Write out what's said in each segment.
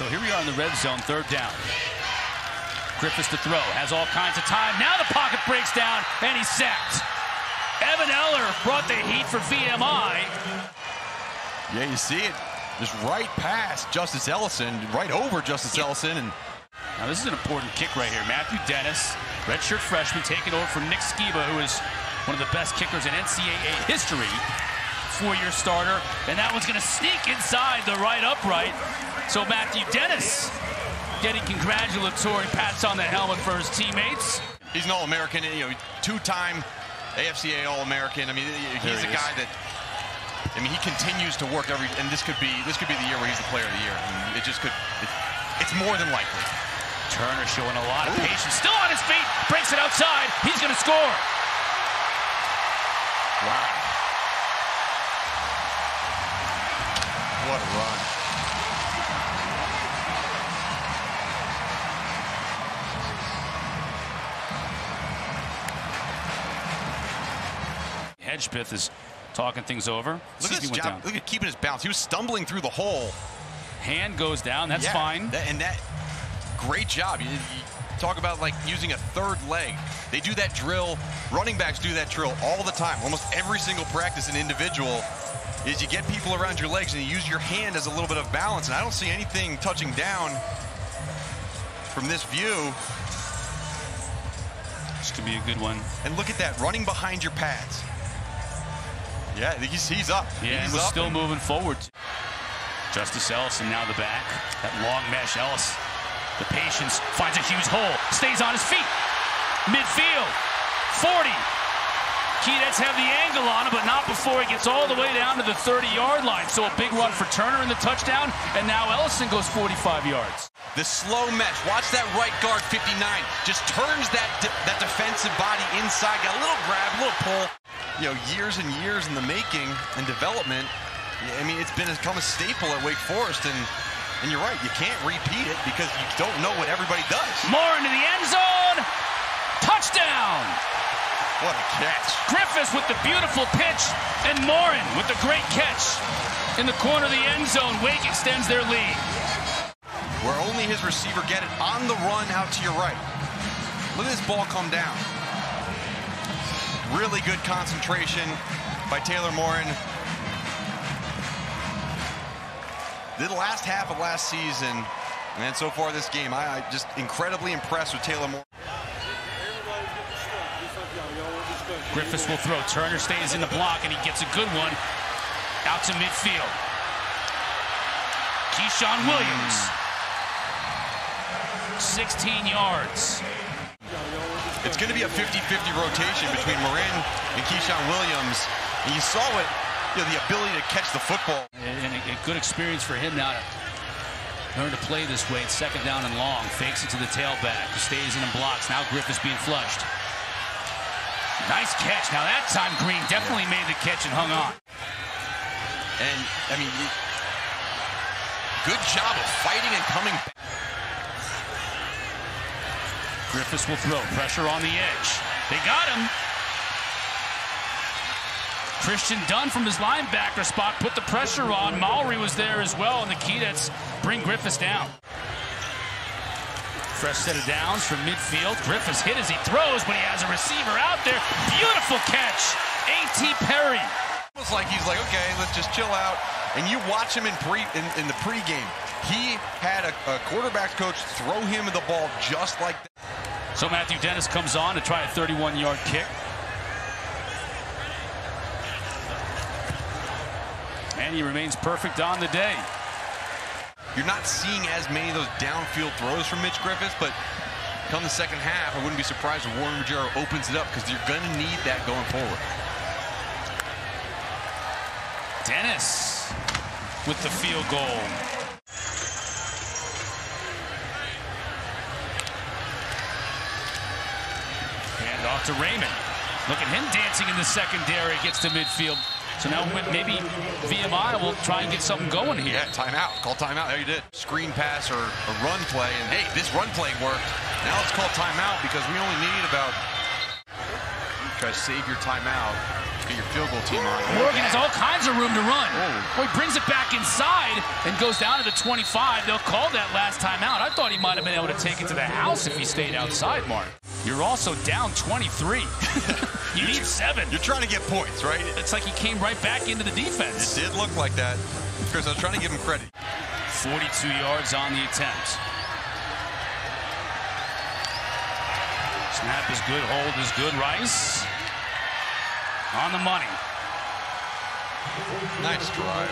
So here we are in the red zone, third down. Griffis to throw, has all kinds of time. Now the pocket breaks down, and he's sacked. Evan Eller brought the heat for VMI. Yeah, you see it. Just right past Justice Ellison, right over Justice Ellison, and now this is an important kick right here. Matthew Dennis, redshirt freshman, taking over from Nick Sciba, who is one of the best kickers in NCAA history. Four-year starter, and that one's going to sneak inside the right upright. So Matthew Dennis getting congratulatory pats on the helmet for his teammates. He's an All-American, you know, two-time AFCA All-American. I mean, he's a guy that I mean, he continues to work every, and this could be this could be the year where he's the player of the year. I mean, it just could, it, it's more than likely. Turner showing a lot of Ooh. patience, still on his feet, breaks it outside. He's going to score. Wow. What a run. Hedgepeth is talking things over. Look at, job, look at keeping his balance. He was stumbling through the hole. Hand goes down. That's yeah, fine. That, and that, great job. You, you talk about like using a third leg. They do that drill. Running backs do that drill all the time. Almost every single practice and individual is you get people around your legs and you use your hand as a little bit of balance. And I don't see anything touching down from this view. This could be a good one. And look at that, running behind your pads. Yeah, he's, he's up. Yeah, he's was still moving forward. Justice Ellison now the back. That long mesh. Ellis, the patience, finds a huge hole. Stays on his feet. Midfield. 40. Keydets have the angle on him, but not before he gets all the way down to the 30-yard line. So a big run for Turner in the touchdown, and now Ellison goes 45 yards. The slow mesh. Watch that right guard 59. Just turns that de that defensive body inside. Got a little grab, a little pull. You know, years and years in the making and development. I mean, it's been become a staple at Wake Forest, and and you're right, you can't repeat it because you don't know what everybody does. More into the end zone. Touchdown. What a catch. Griffis with the beautiful pitch, and Morin with the great catch. In the corner of the end zone, Wake extends their lead. Where only his receiver get it on the run out to your right. Look at this ball come down. Really good concentration by Taylor Morin. The last half of last season, and so far this game, I, I just incredibly impressed with Taylor Morin. Griffis will throw. Turner stays in the block, and he gets a good one out to midfield. Keyshawn hmm. Williams, 16 yards. It's going to be a 50-50 rotation between Morin and Keyshawn Williams. And you saw it, you know, the ability to catch the football. A, good experience for him now to learn to play this way. It's second down and long. Fakes it to the tailback. Stays in and blocks. Now Griffis being flushed. Nice catch. Now that time Green definitely made the catch and hung on. And, I mean, good job of fighting and coming back. Griffis will throw. Pressure on the edge. They got him. Christian Dunn from his linebacker spot put the pressure on. Maury was there as well, and the Keydets bring Griffis down. Fresh set of downs from midfield. Griffis hit as he throws, but he has a receiver out there. Beautiful catch. A.T. Perry. Almost like he's like, okay, let's just chill out. And you watch him in pre in, in the pregame. He had a, a quarterback coach throw him the ball just like that. So Matthew Dennis comes on to try a 31-yard kick. He remains perfect on the day. You're not seeing as many of those downfield throws from Mitch Griffis, but come the second half, I wouldn't be surprised if Warren Ruggiero opens it up because you're going to need that going forward. Dennis with the field goal. Hand off to Raymond. Look at him dancing in the secondary. Gets to midfield. So now maybe VMI will try and get something going here. Yeah, timeout. Call timeout. There you did. Screen pass or a run play. And hey, this run play worked. Now let's call timeout because we only need about try to save your timeout. Get your field goal team on. Morgan has all kinds of room to run. Oh. He brings it back inside and goes down to the 25. They'll call that last time out. I thought he might have been able to take it to the house if he stayed outside, Mark. You're also down 23. you need seven. You're trying to get points, right? It's like he came right back into the defense. It did look like that. Chris, I was trying to give him credit. 42 yards on the attempt. Snap is good, hold is good. Rice on the money. Nice drive.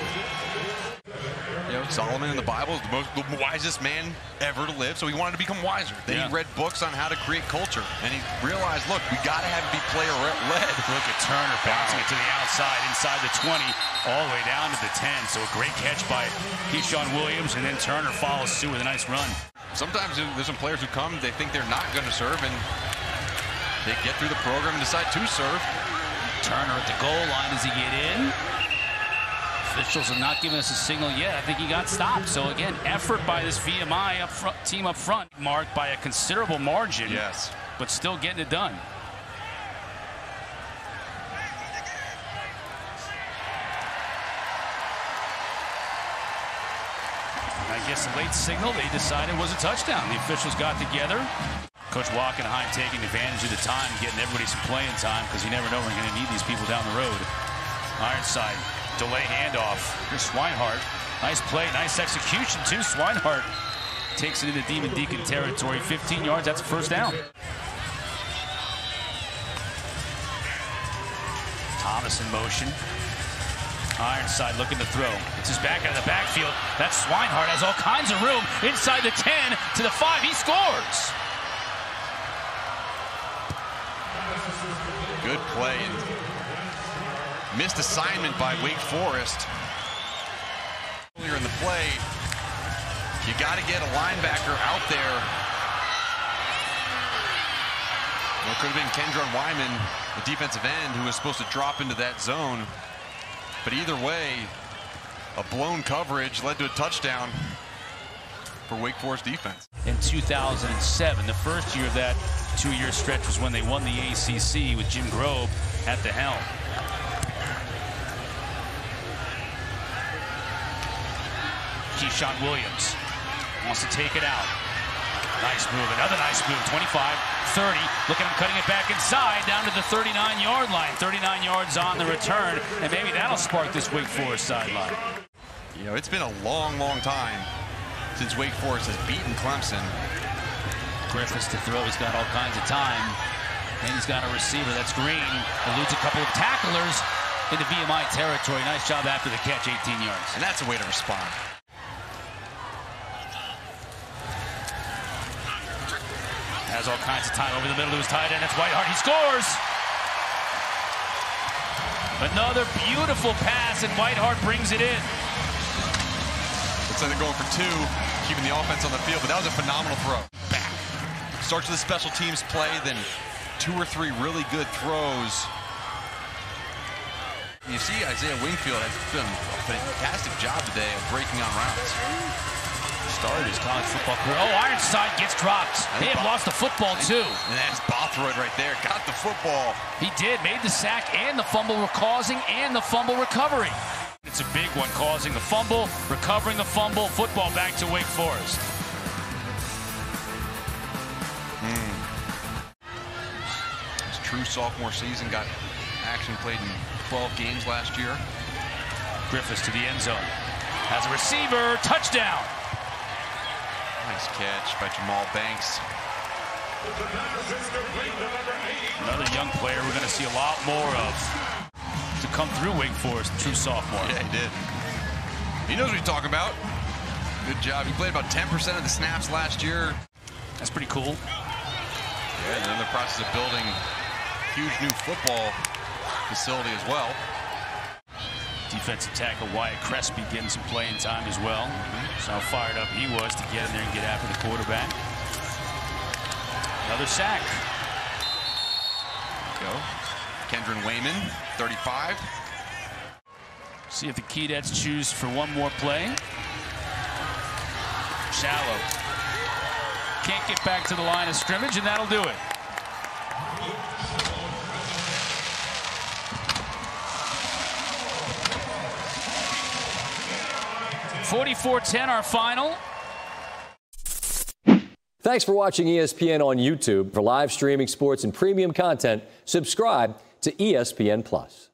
You know, Solomon in the Bible is the most the wisest man ever to live, so he wanted to become wiser. Then Yeah. he read books on how to create culture, and he realized, look, we got to have it be player led. Look at Turner bouncing it to the outside, inside the 20, all the way down to the 10. So a great catch by Keyshawn Williams, and then Turner follows suit with a nice run. Sometimes there's some players who come, they think they're not going to serve, and they get through the program and decide to serve. Turner at the goal line. Does he get in? Officials have not given us a signal yet. I think he got stopped. So again, effort by this VMI up front, team up front, marked by a considerable margin. Yes. But still getting it done. I guess the late signal they decided was a touchdown. The officials got together. Coach Wachenheim taking advantage of the time, getting everybody some playing time because you never know when you're going to need these people down the road. Ironside, delay handoff. Here's Swinehart. Nice play, nice execution too. Swinehart takes it into Demon Deacon territory. 15 yards, that's a first down. Thomas in motion. Ironside looking to throw. It's his back out of the backfield. That Swinehart has all kinds of room inside the 10 to the 5. He scores. Good play. And missed assignment by Wake Forest. Earlier in the play, you got to get a linebacker out there. Well, it could have been Kendron Wayman, the defensive end, who was supposed to drop into that zone. But either way, a blown coverage led to a touchdown for Wake Forest defense. In 2007, the first year of that two-year stretch was when they won the ACC with Jim Grobe at the helm. Keyshawn Williams wants to take it out. Nice move, another nice move, 25, 30. Look at him cutting it back inside, down to the 39-yard line. 39 yards on the return, and maybe that'll spark this Wake Forest sideline. You know, it's been a long, long time since Wake Forest has beaten Clemson. Griffis to throw, he's got all kinds of time. And he's got a receiver, that's Green. Eludes a couple of tacklers into VMI territory. Nice job after the catch, 18 yards. And that's a way to respond. Has all kinds of time over the middle to his tight end. That's Whitehart. He scores. Another beautiful pass, and Whitehart brings it in. Looks like they're going for two, keeping the offense on the field, but that was a phenomenal throw. Back. Starts with the special teams play, then two or three really good throws. You see Isaiah Wingfield has done a fantastic job today of breaking on routes. Started his college football career. Oh, Ironside gets dropped. They have lost the football, too. And that's Bothroyd right there. Got the football. He did, made the sack and the fumble causing and the fumble recovery. It's a big one, causing the fumble, recovering the fumble, football back to Wake Forest. Sophomore season got action played in 12 games last year. Griffis to the end zone. As a receiver, touchdown. Nice catch by Jahmal Banks. Another young player we're going to see a lot more of to come through Wake Forest, true sophomore. Yeah, he did. He knows what he's talking about. Good job. He played about 10% of the snaps last year. That's pretty cool. Yeah, and they're in the process of building huge new football facility as well. Defensive tackle Wyatt Crespi getting some playing time as well. Mm-hmm. So how fired up he was to get in there and get after the quarterback. Another sack. Go. Kendron Wayman, 35. See if the Keydets choose for one more play. Shallow. Can't get back to the line of scrimmage, and that'll do it. 44 10, our final. Thanks for watching ESPN on YouTube. For live streaming sports and premium content, subscribe to ESPN Plus.